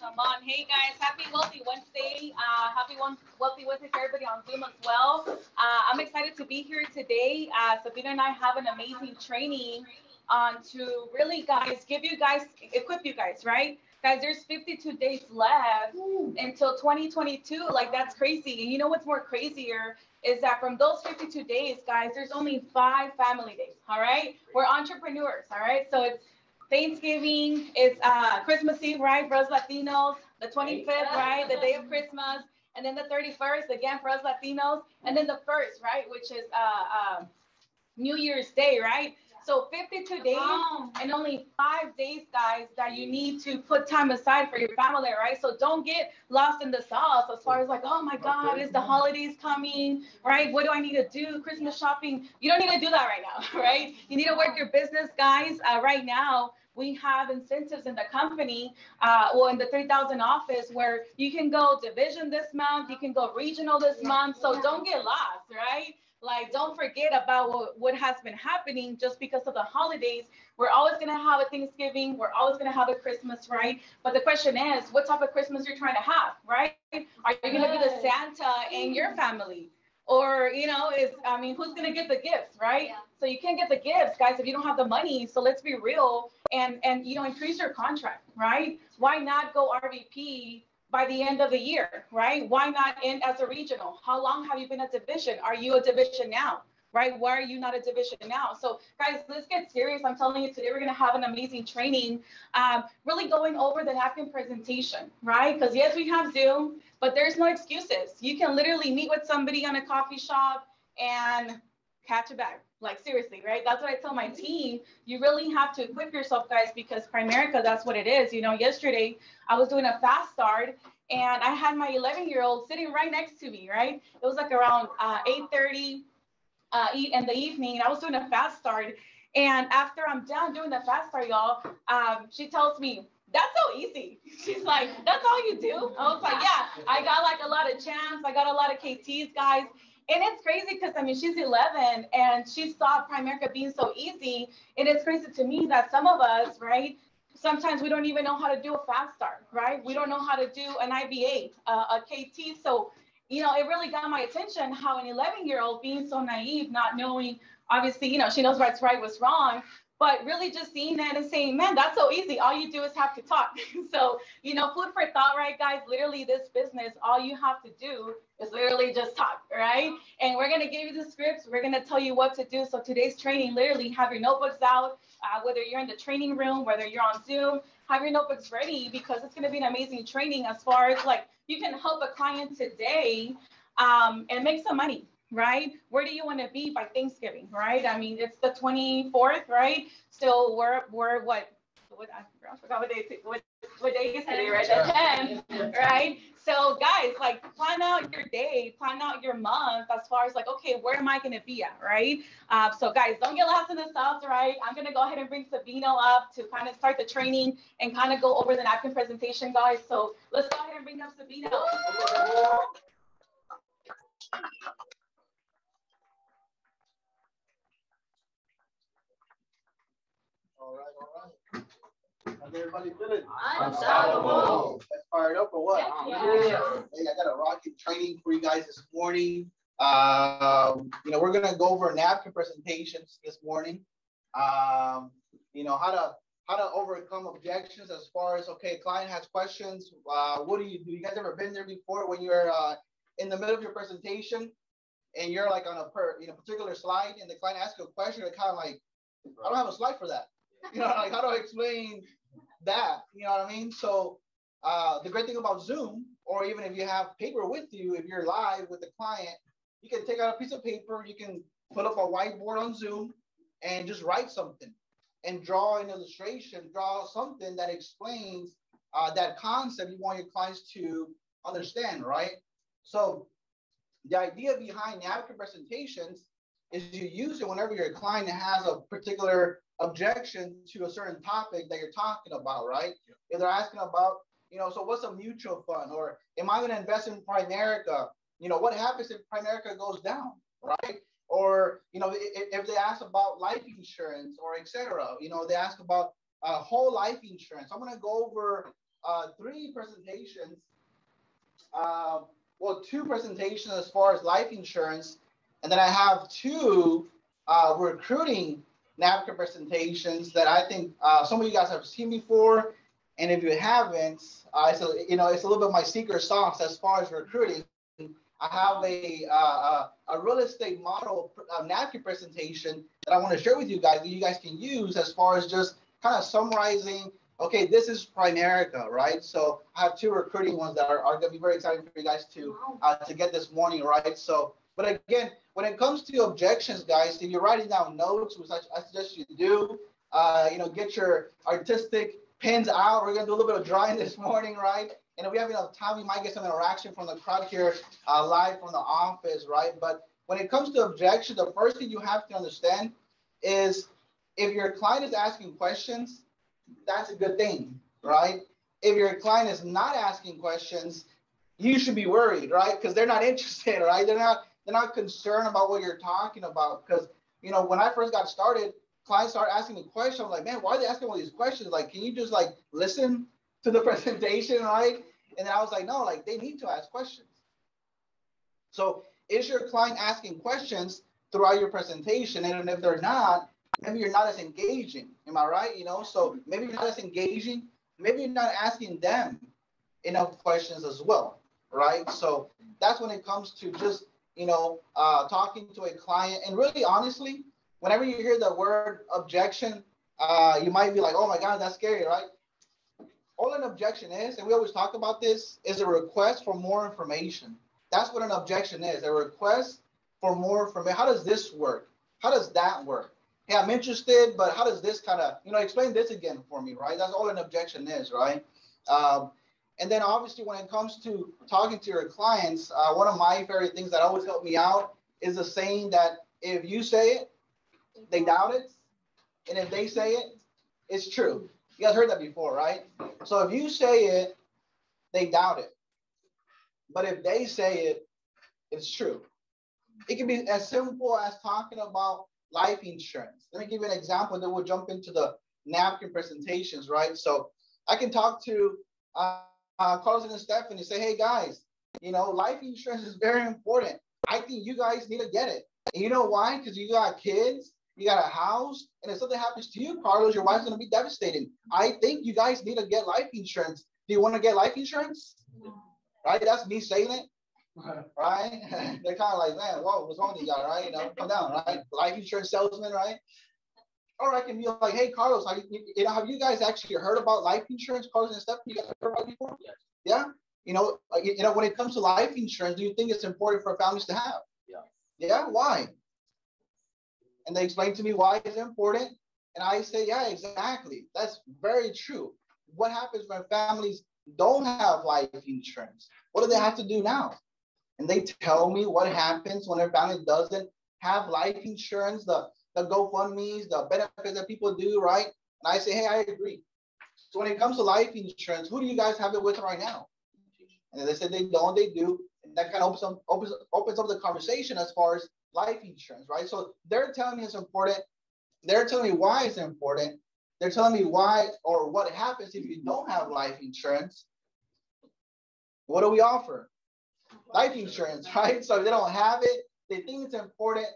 Come on. Hey guys, happy Wealthy Wednesday. Uh, happy one Wealthy Wednesday to everybody on Zoom as well. Uh, I'm excited to be here today. Uh, Sabino and I have an amazing training on to really guys give you guys equip you guys, right? Guys, there's 52 days left until 2022. Like that's crazy. And you know what's more crazier is that from those 52 days, guys, there's only five family days. All right. We're entrepreneurs. All right. So it's Thanksgiving, it's uh, Christmas Eve, right? For us Latinos, the 25th, right? The day of Christmas. And then the 31st, again, for us Latinos. And then the first, right? Which is uh, uh, New Year's Day, right? So 52 days and only five days, guys, that you need to put time aside for your family, right? So don't get lost in the sauce as far as like, oh my God, is the holidays coming, right? What do I need to do? Christmas shopping. You don't need to do that right now, right? You need to work your business, guys. Uh, right now, we have incentives in the company uh, or in the 3000 office where you can go division this month, you can go regional this month. So don't get lost, right? Like, don't forget about what, what has been happening just because of the holidays. We're always going to have a Thanksgiving. We're always going to have a Christmas, right? But the question is, what type of Christmas you're trying to have, right? Are you going to be the Santa in your family? Or, you know, is, I mean, who's going to get the gifts, right? Yeah. So you can't get the gifts, guys, if you don't have the money. So let's be real and, and, you know, increase your contract, right? Why not go RVP by the end of the year, right? Why not end as a regional? How long have you been a division? Are you a division now? Right? Why are you not a division now? So, guys, let's get serious. I'm telling you, today we're going to have an amazing training, um, really going over the napkin presentation, right? Because, yes, we have Zoom, but there's no excuses. You can literally meet with somebody on a coffee shop and catch a bag. Like seriously, right? That's what I tell my team. You really have to equip yourself, guys, because Primerica, that's what it is. You know, yesterday I was doing a fast start and I had my 11 year old sitting right next to me, right? It was like around uh, 8:30 uh, in the evening. and I was doing a fast start. And after I'm done doing the fast start, y'all, um, she tells me, that's so easy. She's like, that's all you do? I was like, yeah, I got like a lot of champs. I got a lot of KTs, guys. And it's crazy because I mean she's 11 and she saw Primerica being so easy. And it's crazy to me that some of us, right? Sometimes we don't even know how to do a fast start, right? We don't know how to do an IBA, uh, a KT. So, you know, it really got my attention how an 11 year old being so naive, not knowing, obviously, you know, she knows what's right, what's wrong, but really just seeing that and saying, man, that's so easy. All you do is have to talk. so, you know, food for thought, right, guys? Literally, this business, all you have to do is literally just talk, right? And we're going to give you the scripts. We're going to tell you what to do. So, today's training, literally, have your notebooks out, uh, whether you're in the training room, whether you're on Zoom, have your notebooks ready because it's going to be an amazing training as far as like you can help a client today um, and make some money, right? Where do you want to be by Thanksgiving, right? I mean, it's the 24th, right? So we're, we're what, what I forgot what day, what, what day is today, right? The 10th, right? So guys, like plan out your day, plan out your month as far as like, okay, where am I going to be at, right? Uh, so guys, don't get lost in the sauce, right? I'm going to go ahead and bring Sabino up to kind of start the training and kind of go over the napkin presentation, guys. So let's go ahead and bring up Sabino. Right, all right. How's everybody feeling? Unstoppable. Let's fire it up or what? Yeah. Hey, I got a rocket training for you guys this morning. Um, you know, we're gonna go over napkin presentations this morning. Um, you know, how to how to overcome objections as far as okay, client has questions. Uh, what do you do? You guys ever been there before when you're uh, in the middle of your presentation and you're like on a per you know particular slide and the client asks you a question, it kind of like, I don't have a slide for that. You know, like how do I explain that? You know what I mean? So uh, the great thing about Zoom, or even if you have paper with you, if you're live with the client, you can take out a piece of paper, you can put up a whiteboard on Zoom and just write something and draw an illustration, draw something that explains uh, that concept you want your clients to understand, right? So the idea behind napkin presentations is you use it whenever your client has a particular objection to a certain topic that you're talking about, right? Yeah. If they're asking about, you know, so what's a mutual fund, or am I going to invest in Primerica? You know, what happens if Primerica goes down, right? Or you know, if, if they ask about life insurance or etc. You know, they ask about uh, whole life insurance. I'm going to go over uh, three presentations. Uh, well, two presentations as far as life insurance, and then I have two uh, recruiting napkin presentations that I think uh, some of you guys have seen before, and if you haven't, uh, so you know it's a little bit my secret sauce as far as recruiting. I have a uh, a real estate model uh, napkin presentation that I want to share with you guys that you guys can use as far as just kind of summarizing. Okay, this is Primerica, right? So I have two recruiting ones that are, are going to be very exciting for you guys to uh, to get this morning, right? So, but again, when it comes to objections, guys, if you're writing down notes, which I, suggest you do, uh, you know, get your artistic pens out. We're gonna do a little bit of drawing this morning, right? And if we have enough time, we might get some interaction from the crowd here uh, live from the office, right? But when it comes to objection, the first thing you have to understand is if your client is asking questions, that's a good thing, right? If your client is not asking questions, you should be worried, right? Because they're not interested, right? They're not they're not concerned about what you're talking about. Because you know, when I first got started, clients start asking me questions. I'm like, man, why are they asking all these questions? Like, can you just like listen to the presentation, right? And then I was like, no, like they need to ask questions. So is your client asking questions throughout your presentation? And if they're not, maybe you're not as engaging. Am I right? You know, so maybe you're not as engaging. Maybe you're not asking them enough questions as well, right? So that's when it comes to just, you know, uh, talking to a client. And really, honestly, whenever you hear the word objection, uh, you might be like, oh my God, that's scary, right? all an objection is, and we always talk about this, is a request for more information. That's what an objection is, a request for more information. How does this work? How does that work? Hey, I'm interested, but how does this kind of, you know, explain this again for me, right? That's all an objection is, right? Um, and then obviously when it comes to talking to your clients, uh, one of my favorite things that always help me out is the saying that if you say it, they doubt it. And if they say it, it's true. You guys heard that before, right? So if you say it, they doubt it. But if they say it, it's true. It can be as simple as talking about life insurance. Let me give you an example, then we'll jump into the napkin presentations, right? So I can talk to uh, uh, Carlos and Stephanie, say, hey guys, you know, life insurance is very important. I think you guys need to get it. And you know why? Because you got kids you got a house, and if something happens to you, Carlos, your wife's gonna be devastated. I think you guys need to get life insurance. Do you want to get life insurance? Right? That's me saying it. Right? They're kind of like, man, whoa, what's wrong with you guys, right? You know, come down, right? Life insurance salesman, right? Or I can be like, hey, Carlos, have you, have you guys actually heard about life insurance, Carlos and stuff? You guys heard about before? Yes. Yeah. You know, you know, when it comes to life insurance, do you think it's important for families to have? Yeah. Yeah. Why? and they explain to me why it's important. And I say, yeah, exactly. That's very true. What happens when families don't have life insurance? What do they have to do now? And they tell me what happens when a family doesn't have life insurance, the, the GoFundMe's, the benefits that people do, right? And I say, hey, I agree. So when it comes to life insurance, who do you guys have it with right now? And they said they don't, they do. And that kind of opens up, opens, opens up the conversation as far as life insurance, right? So they're telling me it's important. They're telling me why it's important. They're telling me why or what happens if you don't have life insurance. What do we offer? Life insurance, right? So if they don't have it, they think it's important.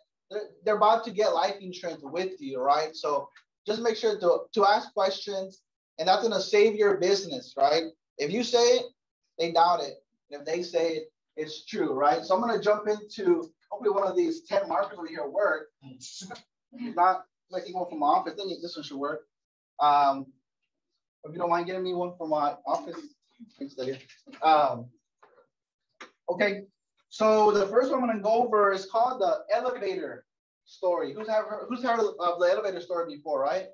They're, about to get life insurance with you, right? So just make sure to, to ask questions, and that's gonna save your business, right? If you say it, they doubt it. And if they say it, it's true, right? So I'm gonna jump into hopefully one of these 10 markers over here work. not making one from my office, then this one should work. Um, if you don't mind getting me one from my office, um, okay, so the first one I'm gonna go over is called the elevator story. Who's ever who's heard of the elevator story before, right?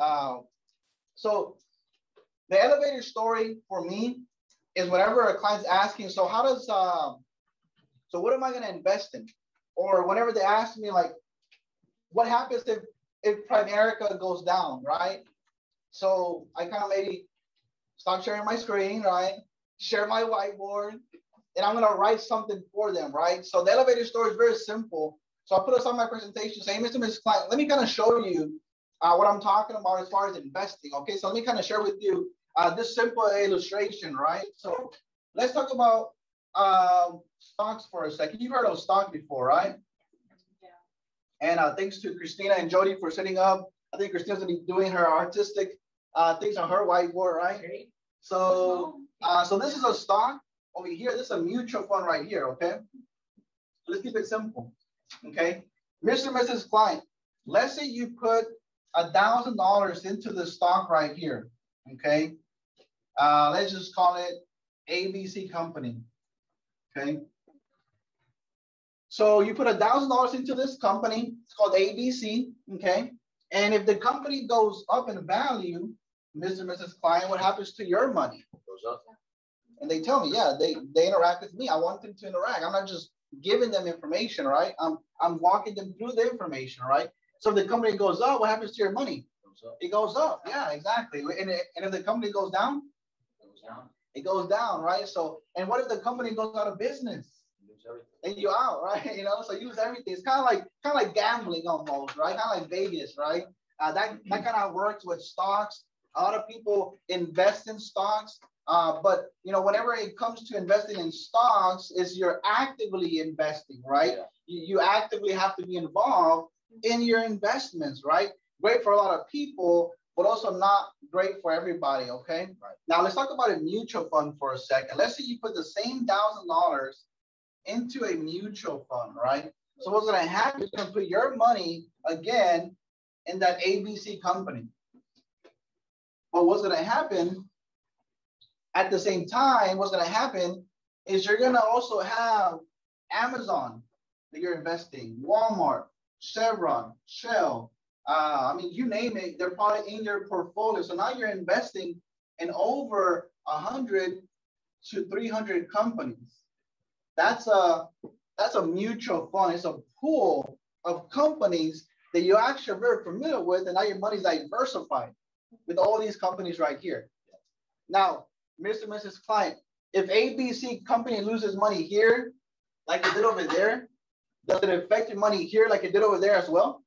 Um, so the elevator story for me is whenever a client's asking, so how does um, so what am I gonna invest in? or whenever they ask me like, what happens if if Primerica goes down, right? So I kind of maybe stop sharing my screen, right? Share my whiteboard, and I'm gonna write something for them, right? So the elevator story is very simple. So I put this on my presentation saying, Mr. Mrs. Client, let me kind of show you uh, what I'm talking about as far as investing. Okay, so let me kind of share with you uh, this simple illustration, right? So let's talk about um, stocks for a second. You've heard of stock before, right? Yeah. And uh, thanks to Christina and Jody for setting up. I think Christina's gonna be doing her artistic uh, things on her whiteboard, right? So, uh, so this is a stock over here. This is a mutual fund right here, okay? Let's keep it simple, okay? Mr. and Mrs. Client, let's say you put a thousand dollars into the stock right here, okay? Uh, let's just call it ABC Company, okay? So you put a thousand dollars into this company, it's called ABC, okay? And if the company goes up in value, Mr. and Mrs. Client, what happens to your money? Goes up. And they tell me, yeah, they, they interact with me. I want them to interact. I'm not just giving them information, right? I'm, I'm walking them through the information, right? So if the company goes up, what happens to your money? It goes up. Yeah, exactly. And, it, and if the company goes down, it goes down. It goes down, right? So, and what if the company goes out of business? And you're out, right? You know, so use everything. It's kind of like kind of like gambling almost, right? Kind of like Vegas, right? Uh, that that kind of works with stocks. A lot of people invest in stocks, uh, but you know, whenever it comes to investing in stocks, is you're actively investing, right? Yeah. You, you actively have to be involved in your investments, right? Great for a lot of people, but also not great for everybody. Okay. Right. Now let's talk about a mutual fund for a second. Let's say you put the same thousand dollars into a mutual fund, right? So what's going to happen is going to put your money again in that ABC company. But what's going to happen at the same time, what's going to happen is you're going to also have Amazon that you're investing, Walmart, Chevron, Shell. Uh, I mean, you name it, they're probably in your portfolio. So now you're investing in over 100 to 300 companies. That's a that's a mutual fund. It's a pool of companies that you actually are very familiar with, and now your money's diversified with all these companies right here. Now, Mr. and Mrs. Client, if ABC company loses money here, like it did over there, does it affect your money here like it did over there as well?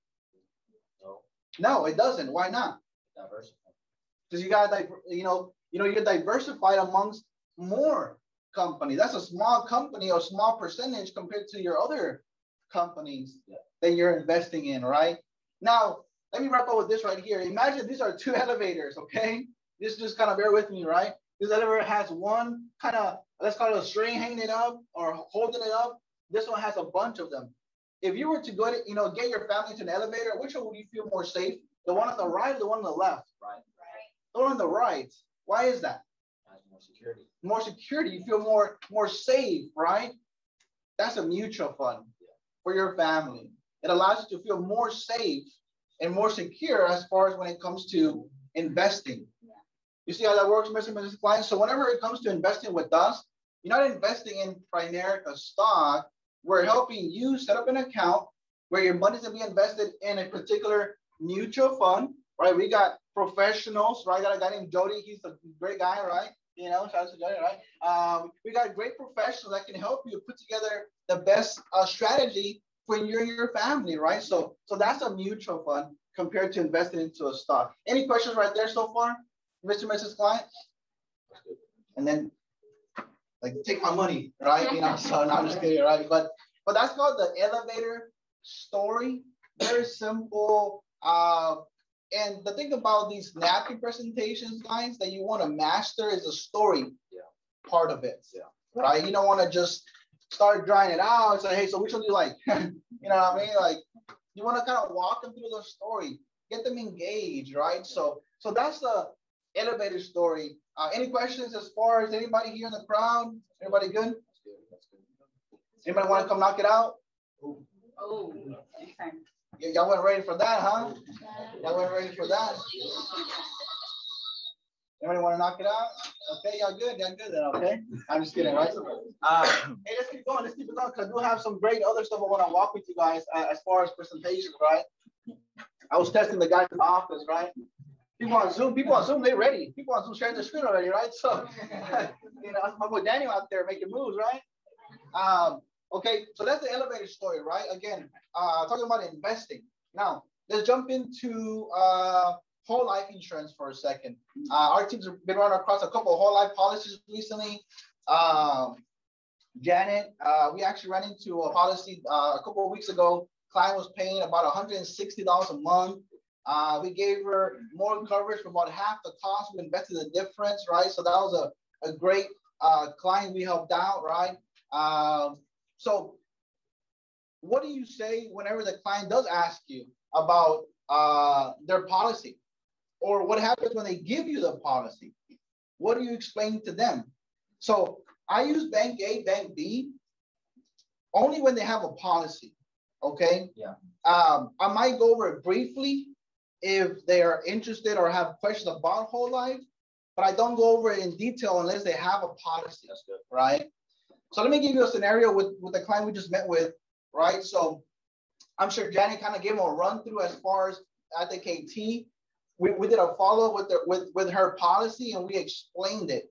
No. No, it doesn't. Why not? Diversify. Because you got you know, you know, you're diversified amongst more companies. That's a small company or small percentage compared to your other companies yeah. that you're investing in, right? Now, let me wrap up with this right here. Imagine these are two elevators, okay? This just kind of bear with me, right? This elevator has one kind of, let's call it a string hanging it up or holding it up. This one has a bunch of them. If you were to go to, you know, get your family to an elevator, which one would you feel more safe? The one on the right or the one on the left? Right. right. The one on the right. Why is that? more security. More security. You feel more more safe, right? That's a mutual fund for your family. It allows you to feel more safe and more secure as far as when it comes to investing. You see how that works, Mr. Mrs. Client? So whenever it comes to investing with us, you're not investing in Primerica stock. We're helping you set up an account where your money's gonna be invested in a particular mutual fund, right? We got professionals, right? Got a guy named Jody. He's a great guy, right? You know, shout out to Jody, right? Um, we got great professionals that can help you put together the best uh, strategy for you and your family, right? So, so that's a mutual fund compared to investing into a stock. Any questions right there so far, Mr. and Mrs. Client? And then, like, take my money, right? You know, so no, I'm just kidding, right? But, but that's called the elevator story. Very simple. Uh, and the thing about these napkin presentations, guys, that you want to master is the story yeah. part of it. Yeah. Right? You don't want to just start drying it out. Say, hey, so which one do you like? you know what I mean? Like you want to kind of walk them through the story, get them engaged, right? So so that's the elevator story. Uh, any questions as far as anybody here in the crowd? Anybody good? Anybody want to come knock it out? Oh, okay. y'all weren't ready for that, huh? Y'all weren't ready for that. Anybody want to knock it out? Okay, y'all good? Y'all good then, okay? I'm just kidding, right? Uh, hey, let's keep going. Let's keep it going because I do have some great other stuff I want to walk with you guys uh, as far as presentations, right? I was testing the guys in the office, right? People on Zoom, people on Zoom, they're ready. People on Zoom sharing their screen already, right? So, you know, my boy Daniel out there making moves, right? Um, okay, so that's the elevator story, right? Again, uh, talking about investing. Now, let's jump into uh, whole life insurance for a second. Uh, our team's been running across a couple of whole life policies recently. Um, Janet, uh, we actually ran into a policy uh, a couple of weeks ago. Client was paying about $160 a month. Uh, we gave her more coverage for about half the cost. We invested the difference, right? So that was a, a great uh, client we helped out, right? Um, so what do you say whenever the client does ask you about uh, their policy? Or what happens when they give you the policy? What do you explain to them? So I use Bank A, Bank B only when they have a policy. Okay. Yeah. Um, I might go over it briefly if they are interested or have questions about whole life, but I don't go over it in detail unless they have a policy. That's good, right? So let me give you a scenario with, with the client we just met with, right? So I'm sure Jenny kind of gave him a run through as far as at the KT. We, we did a follow up with, the, with, with her policy and we explained it.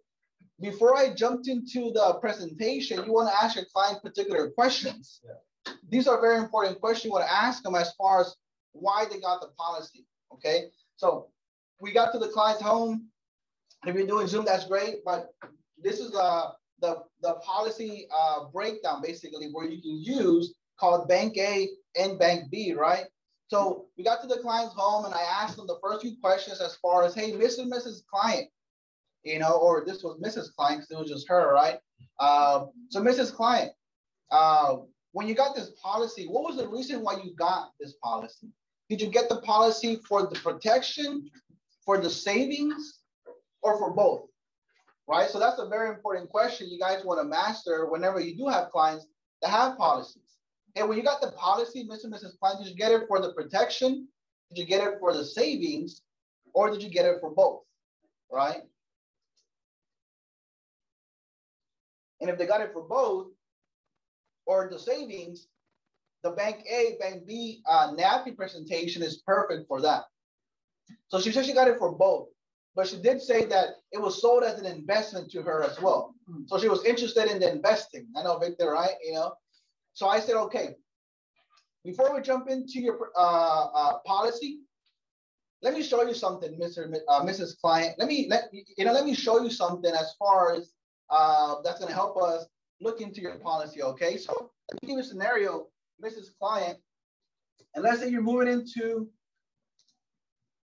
Before I jumped into the presentation, you want to ask your client particular questions. Yeah. These are very important questions you want to ask them as far as why they got the policy. Okay, so we got to the client's home. If you're doing Zoom, that's great. But this is uh, the the policy uh, breakdown basically where you can use called Bank A and Bank B, right? So we got to the client's home and I asked them the first few questions as far as, hey, Mr. and Mrs. Client, you know, or this was Mrs. Client because it was just her, right? Uh, so Mrs. Client, uh, when you got this policy, what was the reason why you got this policy? Did you get the policy for the protection, for the savings, or for both? Right? So that's a very important question you guys want to master whenever you do have clients that have policies. And when you got the policy, Mr. and Mrs. Client, did you get it for the protection? Did you get it for the savings? Or did you get it for both? Right? And if they got it for both, or the savings, the bank A, bank B uh, napkin presentation is perfect for that. So she said she got it for both, but she did say that it was sold as an investment to her as well. So she was interested in the investing. I know Victor, right? You know, so I said, okay, before we jump into your uh, uh, policy, let me show you something, Mr. Uh, Mrs. Client. Let me let you know. Let me show you something as far as uh, that's going to help us look into your policy. Okay, so let me give you a scenario Mrs. Client, and let's say you're moving into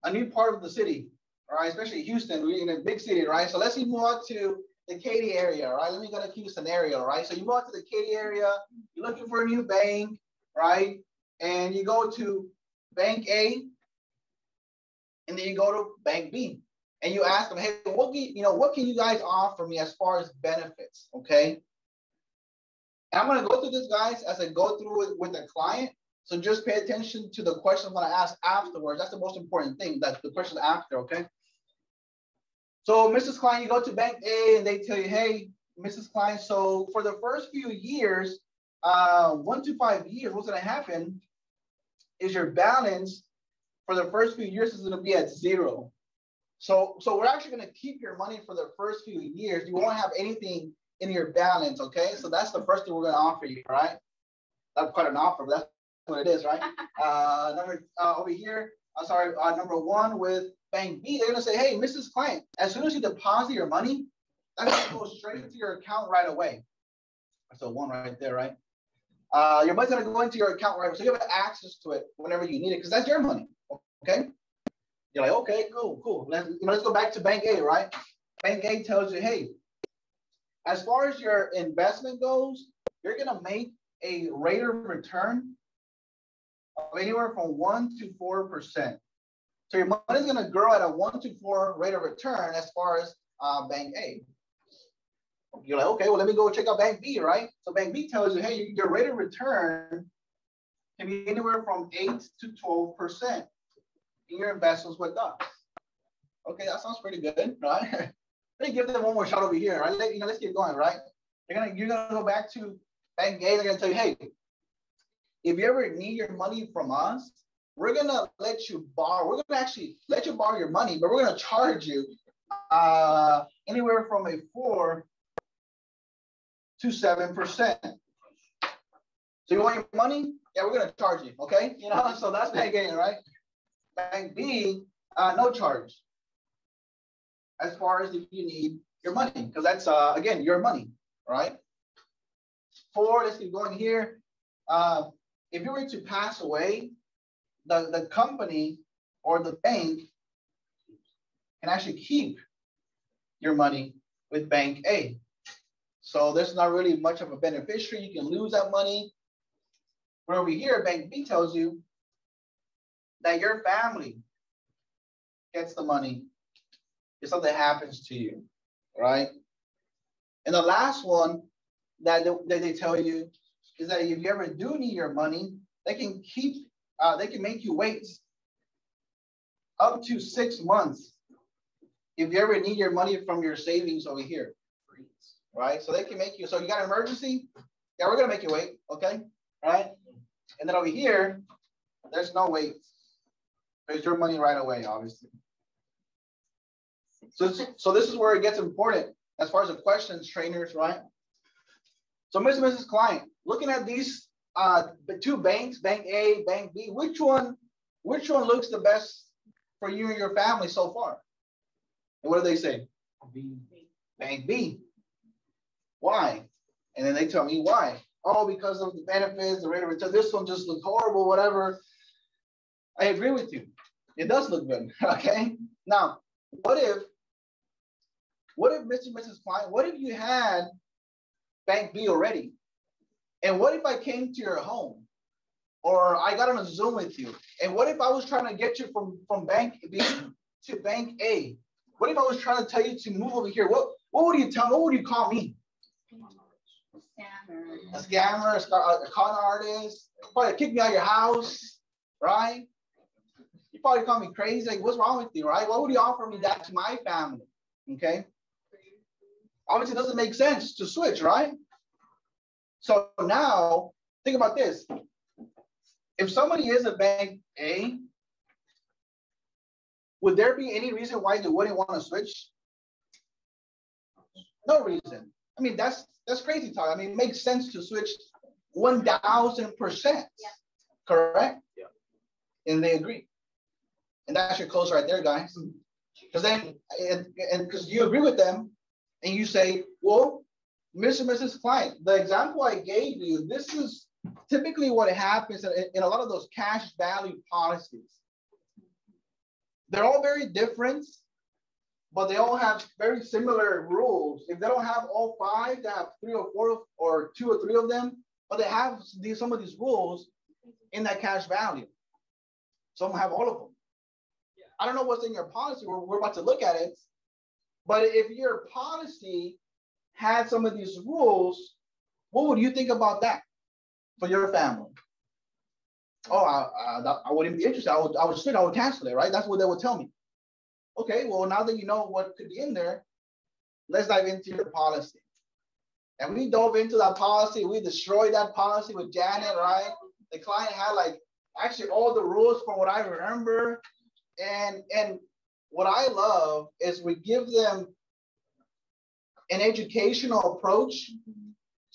a new part of the city, right, especially Houston, we're in a big city, right? So let's say you move out to the Katy area, right? Let me go to keep a scenario, right? So you move out to the Katy area, you're looking for a new bank, right? And you go to Bank A, and then you go to Bank B, and you ask them, hey, what can, you know, what can you guys offer me as far as benefits, okay? And I'm going to go through this, guys, as I go through it with the client. So just pay attention to the questions I'm going to ask afterwards. That's the most important thing. That's the question after, okay? So, Mrs. Client, you go to Bank A and they tell you, hey, Mrs. Client, so for the first few years, uh, one to five years, what's going to happen is your balance for the first few years is going to be at zero. So, so we're actually going to keep your money for the first few years. You won't have anything in your balance, okay? So that's the first thing we're gonna offer you, right? That's quite an offer, but that's what it is, right? uh, number uh, over here, I'm sorry, uh, number one with Bank B, they're gonna say, hey, Mrs. Client, as soon as you deposit your money, that's gonna go straight into your account right away. So one right there, right? Uh, your money's gonna go into your account right away, so you have access to it whenever you need it, because that's your money, okay? You're like, okay, cool, cool. Let's, you know, let's go back to Bank A, right? Bank A tells you, hey, as far as your investment goes, you're going to make a rate of return of anywhere from 1% to 4%. So your money is going to grow at a 1 to 4 rate of return as far as uh, Bank A. You're like, okay, well, let me go check out Bank B, right? So Bank B tells you, hey, your rate of return can be anywhere from 8 to 12% in your investments with us. Okay, that sounds pretty good, right? Let me give them one more shot over here, right? Let, you know, let's get going, right? They're gonna, you're gonna go back to Bank A. They're gonna tell you, hey, if you ever need your money from us, we're gonna let you borrow. We're gonna actually let you borrow your money, but we're gonna charge you uh, anywhere from a four to seven percent. So you want your money? Yeah, we're gonna charge you. Okay, you know. So that's Bank A, right? Bank B uh, no charge. As far as if you need your money, because that's uh, again your money, right? Four, let's keep going here. Uh, if you were to pass away, the, the company or the bank can actually keep your money with bank A. So there's not really much of a beneficiary. You can lose that money. Where over here, bank B tells you that your family gets the money if something happens to you, right? And the last one that, that they tell you is that if you ever do need your money, they can keep, uh, they can make you wait up to six months if you ever need your money from your savings over here, right? So they can make you, so you got an emergency? Yeah, we're gonna make you wait, okay? Right? And then over here, there's no wait. There's your money right away, obviously. So, so this is where it gets important as far as the questions, trainers, right? So Mr. and Mrs. Client, looking at these uh, the two banks, Bank A, Bank B, which one, which one looks the best for you and your family so far? And what do they say? B. Bank B. Why? And then they tell me why. Oh, because of the benefits, the rate of return. This one just looks horrible, whatever. I agree with you. It does look good. Okay. Now, what if, what if Mr. and Mrs. Client, what if you had Bank B already? And what if I came to your home or I got on a Zoom with you? And what if I was trying to get you from, from Bank B to Bank A? What if I was trying to tell you to move over here? What, what would you tell me? What would you call me? A scammer, a, a con artist, probably kick me out of your house, right? You probably call me crazy. Like, what's wrong with you, right? What would you offer me that to my family? Okay. Obviously, it doesn't make sense to switch, right? So now think about this. If somebody is a bank A, would there be any reason why they wouldn't want to switch? No reason. I mean, that's that's crazy talk. I mean, it makes sense to switch 1000%. Yeah. Correct? Yeah. And they agree. And that's your close right there, guys. Hmm. Because then, and because you agree with them, and you say, well, Mr. and Mrs. Client, the example I gave you, this is typically what happens in, in a lot of those cash value policies. They're all very different, but they all have very similar rules. If they don't have all five, they have three or four or two or three of them, but they have these, some of these rules in that cash value. Some have all of them. I don't know what's in your policy. We're, we're about to look at it. But if your policy had some of these rules, what would you think about that for your family? Oh, I, I, I wouldn't be interested. I would, I would. I would cancel it, right? That's what they would tell me. Okay, well, now that you know what could be in there, let's dive into your policy. And we dove into that policy. We destroyed that policy with Janet, right? The client had like actually all the rules from what I remember. And and what I love is we give them an educational approach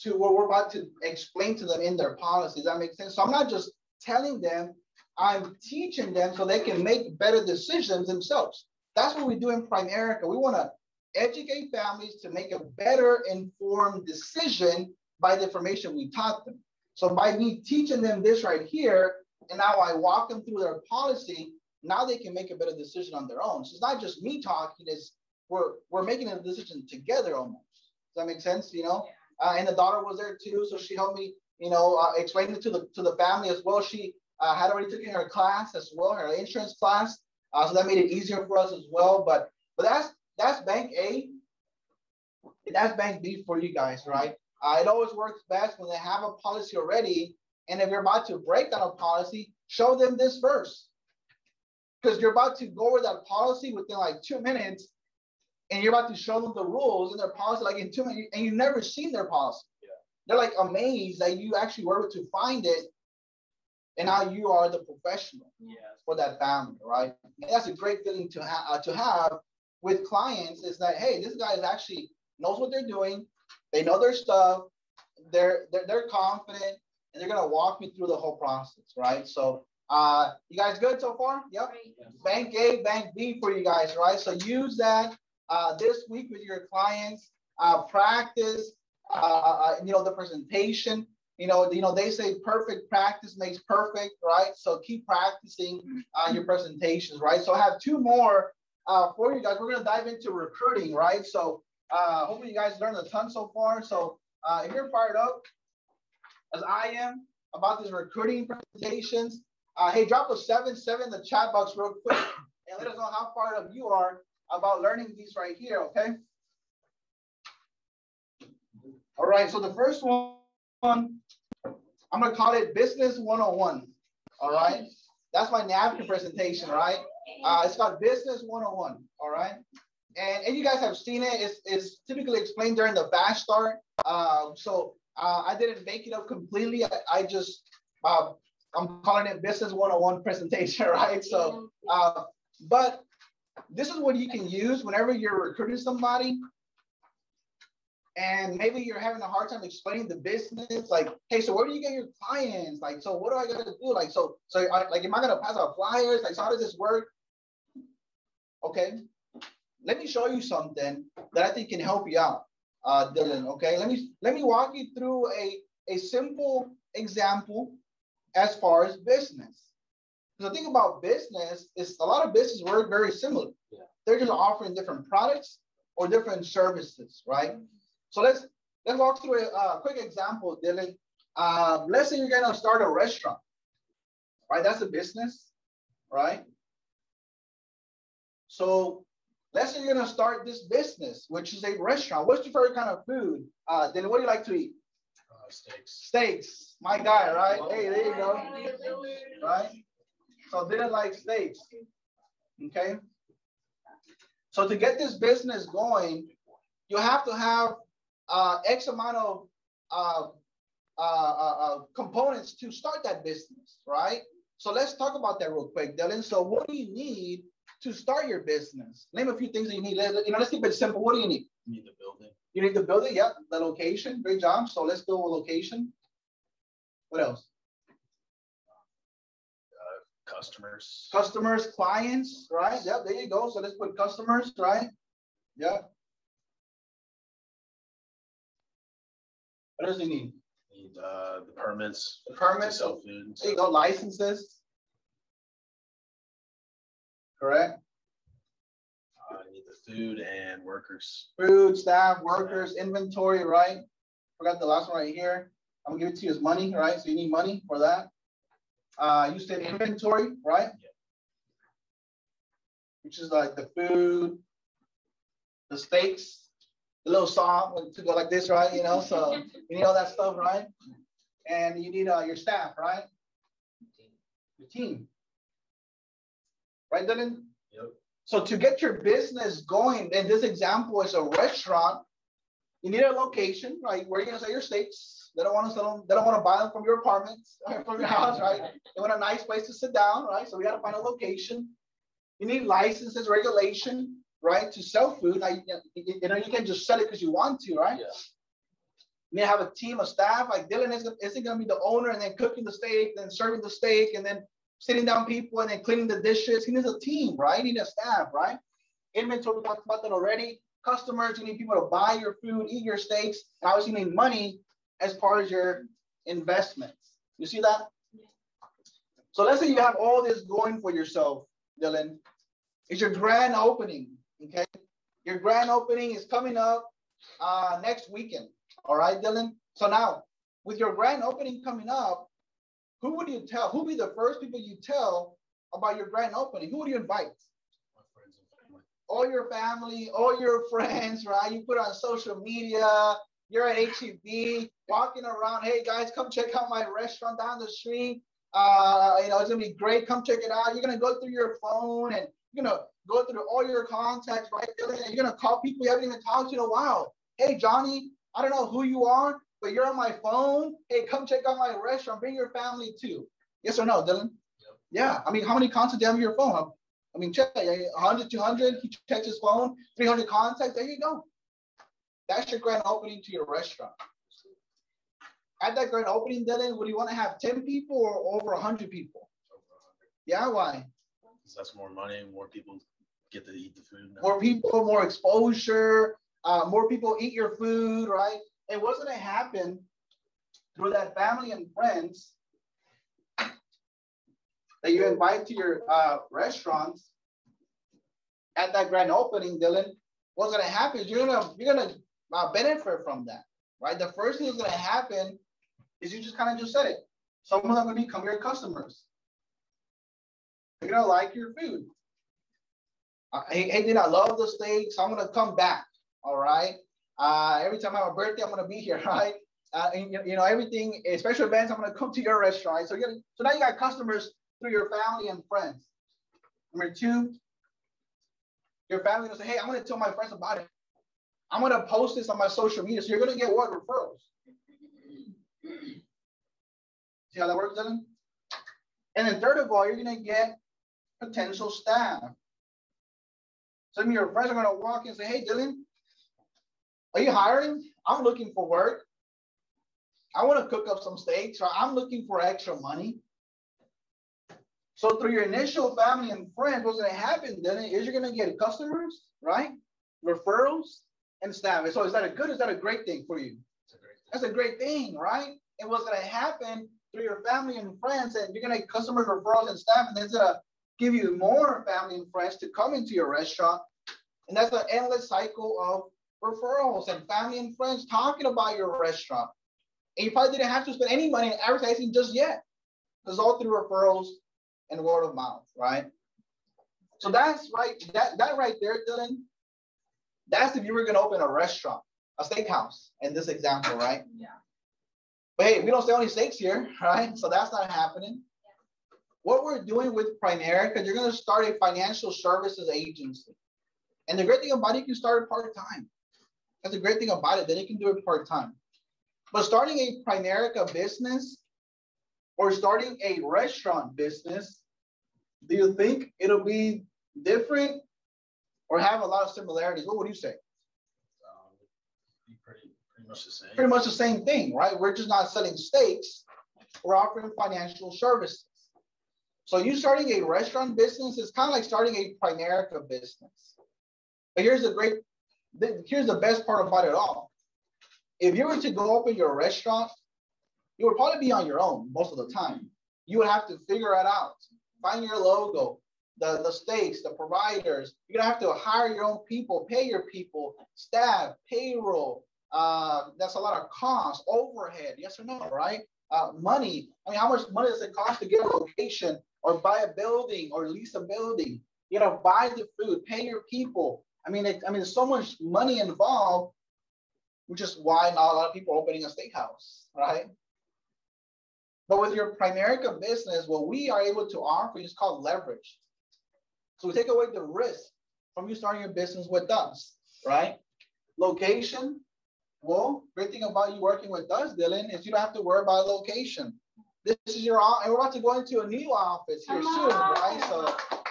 to what we're about to explain to them in their policies. That makes sense. So I'm not just telling them, I'm teaching them so they can make better decisions themselves. That's what we do in Prime Primerica. We want to educate families to make a better informed decision by the information we taught them. So by me teaching them this right here, and now I walk them through their policy, now they can make a better decision on their own. So it's not just me talking, it's we're we're making a decision together almost. Does that make sense? You know, uh, and the daughter was there too, so she helped me, you know, uh, explain it to the to the family as well. She uh, had already taken her class as well, her insurance class, uh, so that made it easier for us as well. But but that's that's bank A, that's bank B for you guys, right? Uh, it always works best when they have a policy already, and if you're about to break down a policy, show them this first because you're about to go over that policy within like two minutes and you're about to show them the rules and their policy like in two minutes and you've never seen their policy. Yeah. They're like amazed that you actually were able to find it and now you are the professional yes. for that family, right? And that's a great feeling to, ha- uh, to have with clients is that, hey, this guy is actually knows what they're doing. They know their stuff. They're, they're, they're confident and they're going to walk me through the whole process, right? So Uh, you guys good so far? Yep. Bank A, Bank B for you guys, right? So use that uh, this week with your clients. Uh, practice, uh, uh, you know, the presentation. You know, you know, they say perfect practice makes perfect, right? So keep practicing uh, your presentations, right? So I have two more uh, for you guys. We're gonna dive into recruiting, right? So uh, hopefully you guys learned a ton so far. So uh, if you're fired up, as I am, about these recruiting presentations, uh, hey, drop a seven seven in the chat box real quick and let us know how far up you are about learning these right here, okay? All right, so the first one, I'm gonna call it Business 101, all right? That's my napkin presentation, right? Uh, it's called Business 101, all right? And, and you guys have seen it, it's, it's typically explained during the fast start. Uh, so uh, I didn't make it up completely. I, I just, uh, I'm calling it Business 101 presentation, right? So, uh, but this is what you can use whenever you're recruiting somebody. And maybe you're having a hard time explaining the business like hey so where do you get your clients? Like so what do i gotta do? Like so so I, like am i gonna pass out flyers? Like so how does this work? Okay. Let me show you something that i think can help you out uh dylan okay? Let me let me walk you through a a simple example as far as business the thing about business is a lot of business work very similar yeah. they're just offering different products or different services right so let's let's walk through a uh, quick example, Dylan. Uh, let's say you're gonna start a restaurant, right? That's a business, right? So let's say you're gonna start this business, which is a restaurant. What's your favorite kind of food? Uh, Dylan, what do you like to eat? Steaks, my guy, right? Hey, there you go. Right? So didn't like steaks. Okay. So to get this business going, you have to have uh, X amount of uh, uh, uh, uh, components to start that business, right? So let's talk about that real quick, Dylan. So what do you need to start your business? Name a few things that you need. You know, let's keep it simple. What do you need? You need the building. You need the building. Yep, the location. Great job. So let's go a location. What else? Uh, customers. Customers, clients, right? Yep, there you go. So let's put customers, right? Yep. What does he need? Need uh, the permits. The permits. To sell food. There you go. Licenses. Correct. Food and workers. Food, staff, workers, inventory, right? Forgot the last one right here. I'm gonna give it to you as money, right? So you need money for that. Uh, you said inventory, right? Yeah. Which is like the food, the steaks, the little saw to go like this, right? You know, so you need all that stuff, right? And you need uh, your staff, right? Your team. Right, Dylan? So to get your business going, and this example is a restaurant, you need a location, right? Where you're gonna sell your steaks. They don't want to sell them, they don't want to buy them from your apartment, or from your house, right? They want a nice place to sit down, right? So we gotta find a location. You need licenses, regulation, right? To sell food, like you know, you can just sell it because you want to, right? Yeah. You have a team of staff. Like Dylan is, isn't going to be the owner and then cooking the steak, then serving the steak, and then sitting down people and then cleaning the dishes. He needs a team, right? He needs a staff, right? Inventory, we talked about that already. Customers, you need people to buy your food, eat your steaks, and obviously you need money as part of your investments. You see that? So let's say you have all this going for yourself, Dylan. It's your grand opening. Okay. Your grand opening is coming up uh, next weekend. All right, Dylan. So now, with your grand opening coming up, who would you tell? Who would be the first people you tell about your grand opening? Who would you invite? All your family, all your friends, right? You put on social media. You're at HEB, walking around. Hey guys, come check out my restaurant down the street. Uh, you know, it's gonna be great. Come check it out. You're gonna go through your phone and you're gonna go through all your contacts, right? And you're gonna call people you haven't even talked to in a while. Hey, Johnny, I don't know who you are, but you're on my phone. Hey, come check out my restaurant. Bring your family too. Yes or no, Dylan? Yep. Yeah. I mean, how many contacts do you have on your phone? I mean, check 100, 200. He checks his phone. 300 contacts. There you go. That's your grand opening to your restaurant. At that grand opening, Dylan, would you want to have 10 people or over 100 people? Yeah, why? Because that's more money, more people get to eat the food. Now. More people, more exposure, uh, more people eat your food, right? And what's going to happen through that family and friends that you invite to your uh, restaurants at that grand opening, Dylan? What's going to happen is you're gonna you're gonna uh, benefit from that, right? The first thing that's going to happen is you just kind of just said it. Some of them going to become your customers. They're going to like your food. Uh, hey, hey, did I love the steaks? I'm going to come back. All right. Uh, every time I have a birthday, I'm to be here. Right. Uh, and, you know, everything, special events, I'm to come to your restaurant. So, you're, so now you got customers through your family and friends. Number two, your family will say, hey, I'm to tell my friends about it. I'm to post this on my social media. So you're to get what? Referrals. See how that works, Dylan? And then third of all, you're to get potential staff. Some of your friends are to walk in and say, hey, Dylan, are you hiring? I'm looking for work. I want to cook up some steaks, or I'm looking for extra money. So through your initial family and friends, what's going to happen then is you're going to get customers, right? Referrals and staff. So is that a good? Is that a great thing for you? That's a great thing, right? And what's going to happen through your family and friends, and you're going to get customers, referrals, and staff, and it's going to give you more family and friends to come into your restaurant. And that's an endless cycle of referrals and family and friends talking about your restaurant. And you probably didn't have to spend any money in advertising just yet. Because all through referrals and word of mouth, right? So that's right. That that right there, Dylan. That's if you were gonna open a restaurant, a steakhouse, in this example, right? Yeah. But hey, we don't sell any steaks here, right? So that's not happening. What we're doing with Primerica, you're gonna start a financial services agency. And the great thing about it, you can start it part-time. That's a great thing about it, that you can do it part-time. But starting a Primerica business or starting a restaurant business, do you think it'll be different or have a lot of similarities? What would you say? Um, pretty, pretty much the same. Pretty much the same thing, right? We're just not selling steaks, we're offering financial services. So you starting a restaurant business is kind of like starting a Primerica business. But here's the great, here's the best part about it all. If you were to go open your restaurant, you would probably be on your own most of the time. You would have to figure it out, find your logo, the, the steaks, the providers. You're gonna have to hire your own people, pay your people, staff, payroll. Uh, that's a lot of cost, overhead, yes or no, right? Uh, money. I mean, how much money does it cost to get a location or buy a building or lease a building? You know, buy the food, pay your people. I mean, it, I mean, there's so much money involved, which is why not a lot of people are opening a steakhouse, right? But with your Primerica business, what we are able to offer is called leverage. So we take away the risk from you starting your business with us, right? Location. Well, great thing about you working with us, Dylan, is you don't have to worry about location. This is your, and we're about to go into a new office here soon, right? So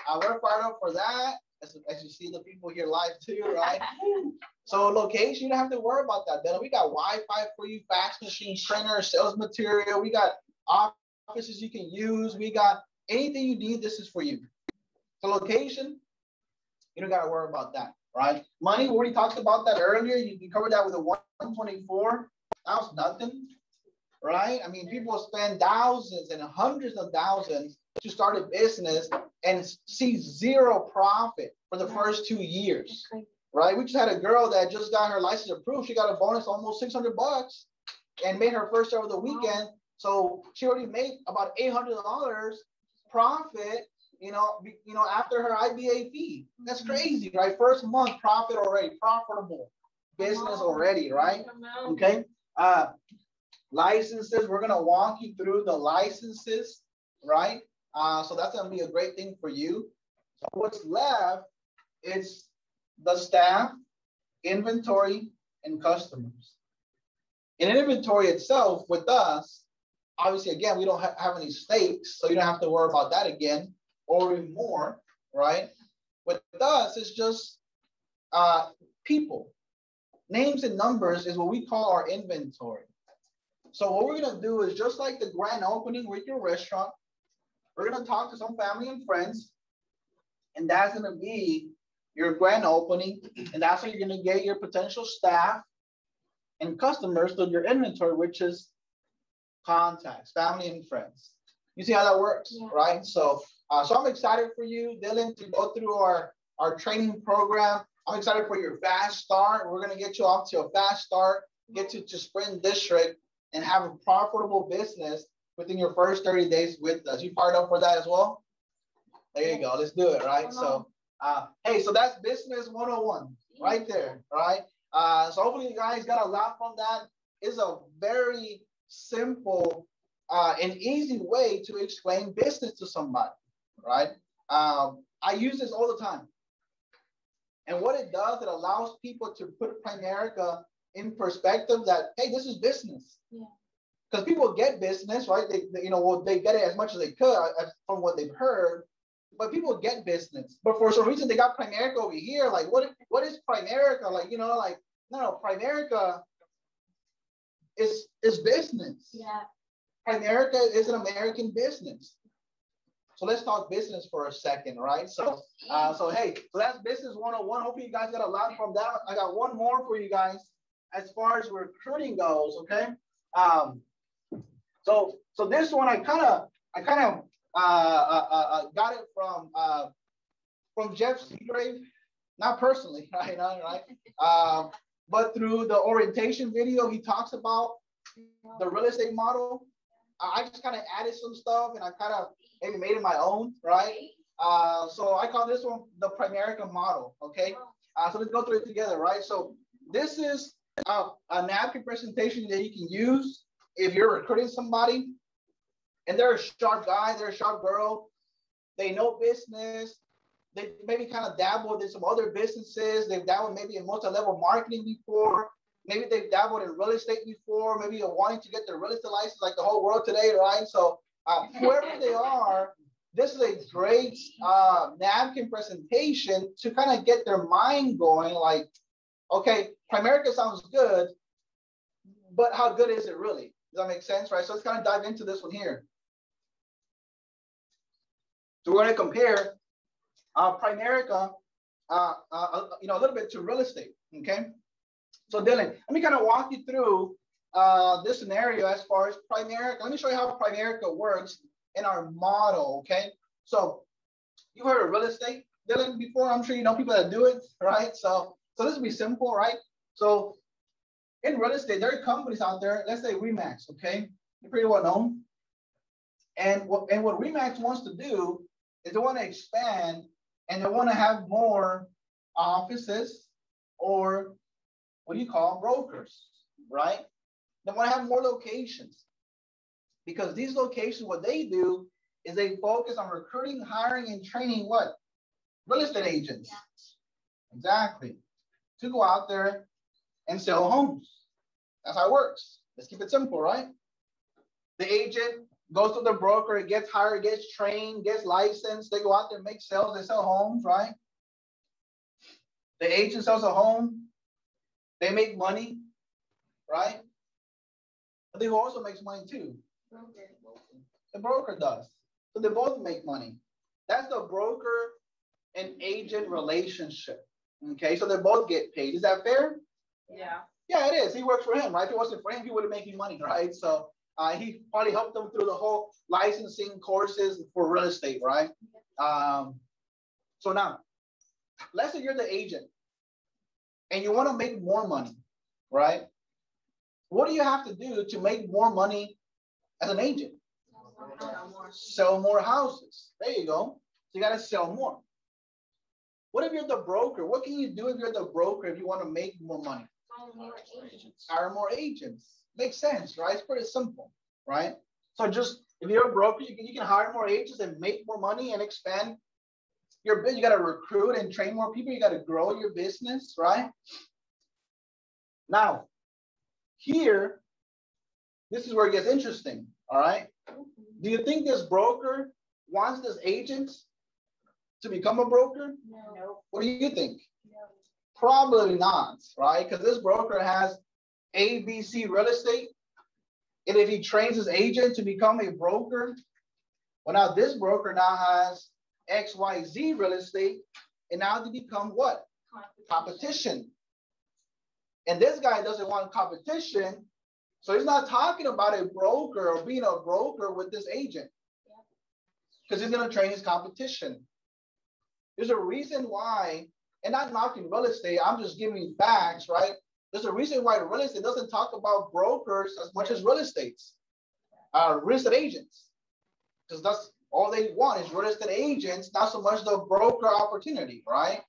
uh, we're fired up for that. As, as you see the people here live too, right? so location, you don't have to worry about that. Dylan, we got Wi-Fi for you, fax machine, printer, sales material. We got offices you can use. We got anything you need. This is for you. So location, you don't got to worry about that, right? Money, we already talked about that earlier. You can cover that with a 124. That was nothing, right? I mean, people spend thousands and hundreds of thousands to start a business and see zero profit for the first two years, right? We just had a girl that just got her license approved. She got a bonus almost 600 bucks and made her first over the weekend. So she already made about $800 profit, you know, you know, after her IBA fee. That's mm-hmm. crazy, right? First month profit already, profitable business already, right? Okay. Uh, licenses, we're gonna walk you through the licenses, right? Uh, so that's gonna be a great thing for you. So what's left is the staff, inventory, and customers. In inventory itself, with us, obviously, again, we don't ha- have any steaks, so you don't have to worry about that again or even more, right? With us, it's just uh, people. Names and numbers is what we call our inventory. So what we're gonna do is just like the grand opening with your restaurant, we're gonna talk to some family and friends, and that's gonna be your grand opening, and that's where you're gonna get your potential staff and customers to your inventory, which is contacts, family and friends. You see how that works, yeah. right? So, uh, so I'm excited for you, Dylan, to go through our our training program. I'm excited for your fast start. We're gonna get you off to a fast start, get you to Spring District, and have a profitable business within your first 30 days with us. You fired up for that as well? There you go. Let's do it, right? So, uh, hey, so that's business 101 right there, right? Uh, so hopefully you guys got a lot from that. It's a very simple uh, and easy way to explain business to somebody, right? Um, I use this all the time. And what it does, it allows people to put Primerica in perspective that, hey, this is business. Because people get business, right? They, they, you know, well, they get it as much as they could uh, from what they've heard, but people get business. But for some reason, they got Primerica over here. Like, what, what is Primerica? Like, you know, like, no, no, Primerica is, is business. Yeah. Primerica is an American business. So let's talk business for a second, right? So, uh, so hey, so that's business 101. Hopefully you guys got a lot from that. I got one more for you guys as far as recruiting goes, okay? Um, so, so this one I kind of, I kind of uh, uh, uh, uh, got it from uh, from Jeff Seagrave, not personally, right? right? Um, but through the orientation video, he talks about the real estate model. I just kind of added some stuff and I kind of maybe made it my own, right? Uh, so I call this one the Primerica model, okay? Uh, so let's go through it together, right? So this is a, a napkin presentation that you can use if you're recruiting somebody and they're a sharp guy, they're a sharp girl, they know business, they maybe kind of dabbled in some other businesses, they've dabbled maybe in multi-level marketing before, maybe they've dabbled in real estate before, maybe they're wanting to get their real estate license like the whole world today, right? So uh, whoever they are, this is a great uh, napkin presentation to kind of get their mind going. Like, okay, Primerica sounds good, but how good is it really? That make sense, right? So let's kind of dive into this one here. So we're going to compare uh, Primerica, uh, uh, you know, a little bit to real estate. Okay. So Dylan, let me kind of walk you through uh, this scenario as far as Primerica. Let me show you how Primerica works in our model, okay? So you've heard of real estate, Dylan, before. I'm sure you know people that do it, right? So, so this will be simple, right? So in real estate, there are companies out there, let's say Remax, okay? They're pretty well known. And what, and what Remax wants to do is they want to expand and they want to have more offices or what do you call brokers, right? They want to have more locations because these locations, what they do is they focus on recruiting, hiring, and training what? Real estate agents. Yeah. Exactly. To go out there and sell homes. That's how it works. Let's keep it simple, right? The agent goes to the broker, gets hired, gets trained, gets licensed. They go out there, and make sales, they sell homes, right? The agent sells a home, they make money, right? But they also makes money too. Okay. The broker does. So they both make money. That's the broker and agent relationship. Okay, so they both get paid. Is that fair? Yeah. Yeah, it is. He works for him, right? If it wasn't for him, he wouldn't making money, right? So uh, he probably helped them through the whole licensing courses for real estate, right? Um, so now, let's say you're the agent and you want to make more money, right? What do you have to do to make more money as an agent? Sell more houses. There you go. So you got to sell more. What if you're the broker? What can you do if you're the broker if you want to make more money? Hire more agents. Hire more agents. Makes sense, right? It's pretty simple, right? So just if you're a broker, you can, you can hire more agents and make more money and expand your business. You got to recruit and train more people. You got to grow your business, right? Now, here, this is where it gets interesting. All right. Mm-hmm. Do you think this broker wants this agent to become a broker? No. What do you think? Probably not, right? Because this broker has ABC real estate. And if he trains his agent to become a broker, Well, now this broker now has XYZ real estate, and now they become what? Competition. And this guy doesn't want competition, so he's not talking about a broker or being a broker with this agent because he's going to train his competition. There's a reason why, and not knocking real estate, I'm just giving facts, right? There's a reason why real estate doesn't talk about brokers as much as real estates, uh, real estate agents, because that's all they want is real estate agents, not so much the broker opportunity, right?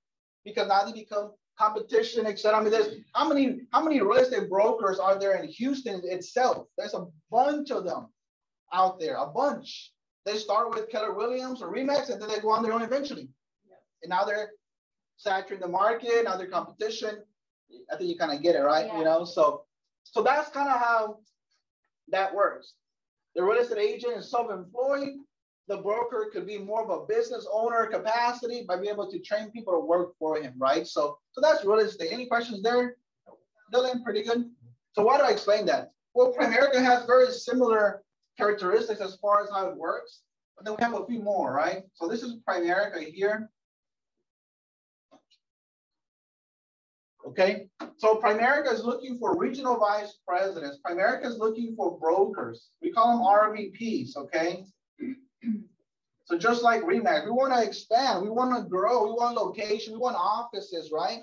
Because now they become competition, etc. I mean, there's how many how many real estate brokers are there in Houston itself? There's a bunch of them out there, a bunch. They start with Keller Williams or Remax, and then they go on their own eventually. Yeah. And now they're saturating the market, other competition. I think you kind of get it, right? Yeah. You know, so so that's kind of how that works. The real estate agent is self-employed. The broker could be more of a business owner capacity by being able to train people to work for him, right? So so that's real estate. Any questions there? Dylan, pretty good. So why do I explain that? Well, Primerica has very similar characteristics as far as how it works. But then we have a few more, right? So this is Primerica here. Okay, so Primerica is looking for regional vice presidents. Primerica is looking for brokers. We call them RVPs, okay? So just like Remax, we want to expand, we want to grow, we want location, we want offices, right?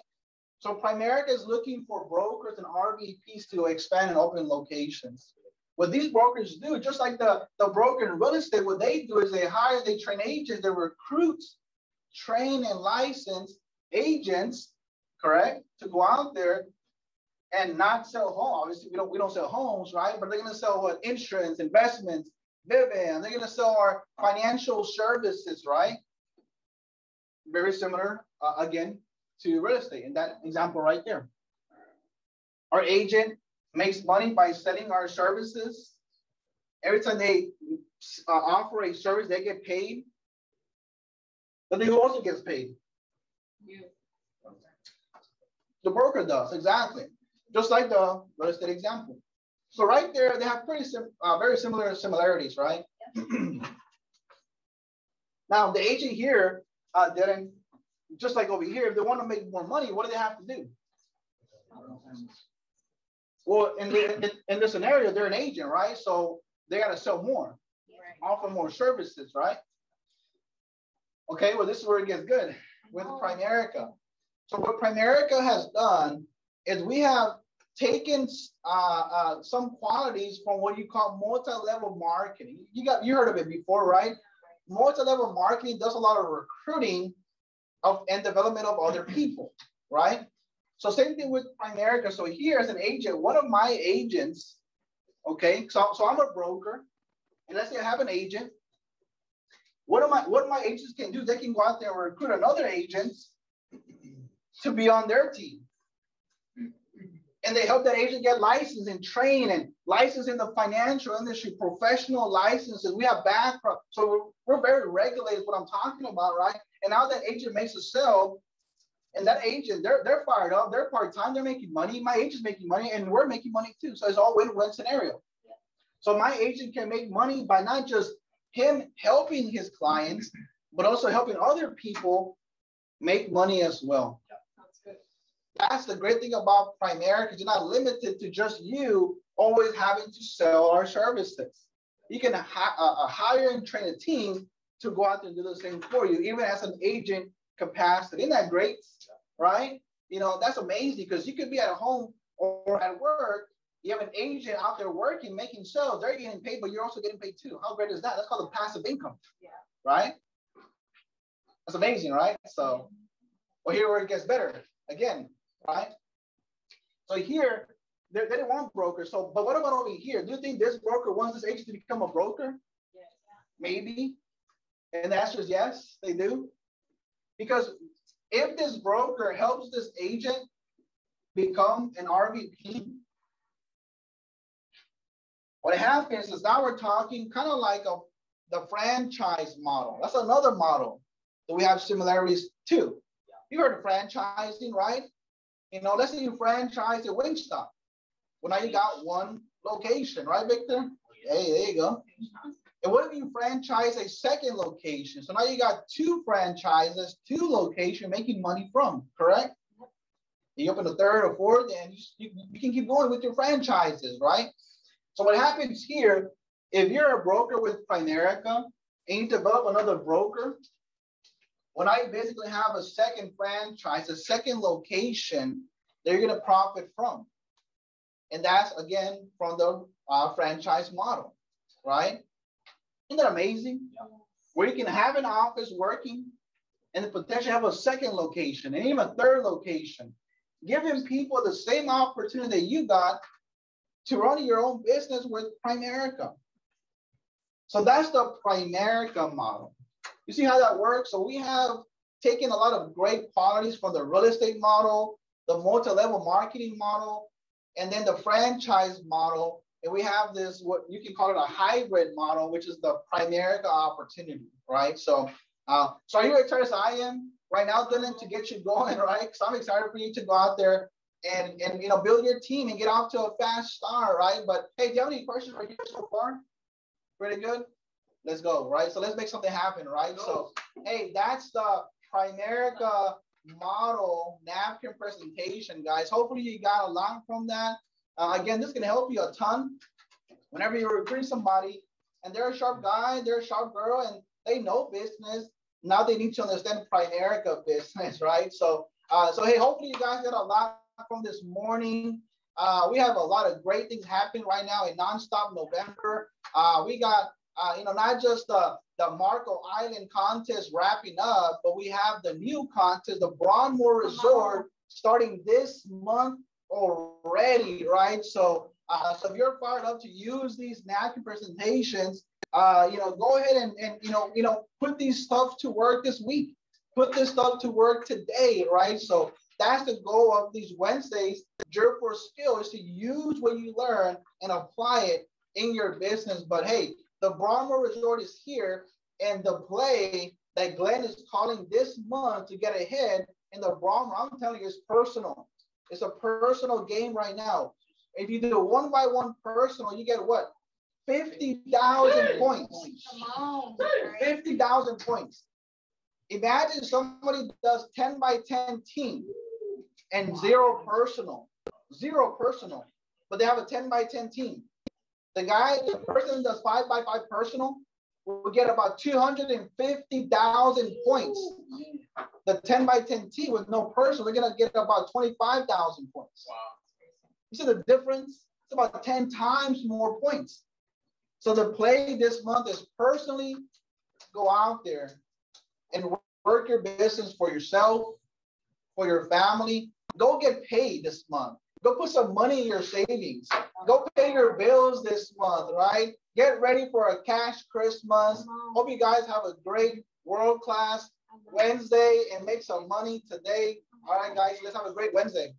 So Primerica is looking for brokers and RVPs to expand and open locations. What these brokers do, just like the, the broker in real estate, what they do is they hire, they train agents, they recruit, train, and license agents, correct, to go out there and not sell homes. Obviously, we don't we don't sell homes, right? But they're gonna sell what insurance, investments, Vivint. They're gonna sell our financial services, right? Very similar, uh, again, to real estate in that example right there. Our agent makes money by selling our services. Every time they uh, offer a service, they get paid. But they also gets paid. Yeah. The broker does, exactly. Just like the real estate example. So right there, they have pretty sim uh, very similar similarities, right? now, the agent here uh, didn't, just like over here, if they want to make more money, what do they have to do? Well, in the in, in the scenario, they're an agent, right? So they got to sell more, right. offer more services, right? Okay, well, this is where it gets good with oh. Primerica. So what Primerica has done is we have taken uh, uh, some qualities from what you call multi-level marketing. You got you heard of it before, right? Multi-level marketing does a lot of recruiting of and development of other people, right? So same thing with Primerica. So here as an agent, one of my agents, okay, so, so I'm a broker, and let's say I have an agent. What of my what my agents can do, they can go out there and recruit another agent to be on their team. And they help that agent get licensed and train and licensed in the financial industry, professional licenses. We have background. So we're, very regulated, what I'm talking about, right? And now that agent makes a sale, and that agent, they're they're fired up, they're part-time, they're making money. My agent's making money, and we're making money too. So it's all win-win scenario. Yeah. So my agent can make money by not just him helping his clients, but also helping other people make money as well. That's the great thing about Primerica, because you're not limited to just you always having to sell our services. You can uh, hire and train a team to go out there and do the same for you, even as an agent capacity. Isn't that great? Right? You know, that's amazing because you could be at home or at work. You have an agent out there working, making sales. They're getting paid, but you're also getting paid too. How great is that? That's called a passive income. Yeah. Right? That's amazing, right? So, well, here where it gets better again, right? So here, they, they didn't want brokers. So, but what about over here? Do you think this broker wants this agent to become a broker? Yeah. Maybe. And the answer is yes, they do. Because if this broker helps this agent become an RVP, what happens is now we're talking kind of like a the franchise model. That's another model that we have similarities to. You heard of franchising, right? You know, let's say you franchise a Wingstop. Well, now you got one location, right, Victor? Hey, there you go. And what if you franchise a second location? So now you got two franchises, two locations making money from, correct? You open a third or fourth, and you, you, you can keep going with your franchises, right? So what happens here, if you're a broker with Primerica and you develop another broker, when I basically have a second franchise, a second location, they're going to profit from. And that's again from the uh, franchise model, right? Isn't that amazing? Yeah. Where you can have an office working and potentially have a second location and even a third location, giving people the same opportunity that you got to run your own business with Primerica. So that's the Primerica model. You see how that works? So we have taken a lot of great qualities from the real estate model, the multi-level marketing model, and then the franchise model. And we have this, what you can call it a hybrid model, which is the Primerica opportunity, right? So, uh, so are you excited as I am right now, Dylan, to get you going, right? Because I'm excited for you to go out there and, and you know, build your team and get off to a fast start, right? But hey, do you have any questions for you so far? Pretty good? Let's go, right? So let's make something happen, right? So, hey, that's the Primerica model napkin presentation, guys. Hopefully you got a lot from that. Uh, again, this can help you a ton whenever you're recruiting somebody and they're a sharp guy, they're a sharp girl, and they know business. Now they need to understand Primerica business, right? So, uh, so hey, hopefully you guys got a lot from this morning. Uh, we have a lot of great things happening right now in Nonstop November. Uh, we got uh, you know, not just the, the Marco Island contest wrapping up, but we have the new contest, the Broadmoor Resort, starting this month already, right? So, uh, so if you're fired up to use these napkin presentations, uh, you know, go ahead and, and you know, you know, put these stuff to work this week. Put this stuff to work today, right? So that's the goal of these Wednesdays. Jerk for skill is to use what you learn and apply it in your business. But hey, the Broadmoor Resort is here, and the play that Glenn is calling this month to get ahead in the Broadmoor, I'm telling you, it's personal. It's a personal game right now. If you do a one by one personal, you get what? 50,000 points. 50,000 points. Imagine somebody does 10 by 10 team and zero personal, zero personal, but they have a 10 by 10 team. The guy, the person does five by five personal will get about 250,000 points. The 10 by 10 T with no personal, they're gonna get about 25,000 points. Wow. You see the difference? It's about 10 times more points. So the play this month is personally go out there and work your business for yourself, for your family. Go get paid this month. Go put some money in your savings. Go pay your bills this month, right? Get ready for a cash Christmas. Uh-huh. Hope you guys have a great world class uh-huh. Wednesday and make some money today. All right, guys, let's have a great Wednesday.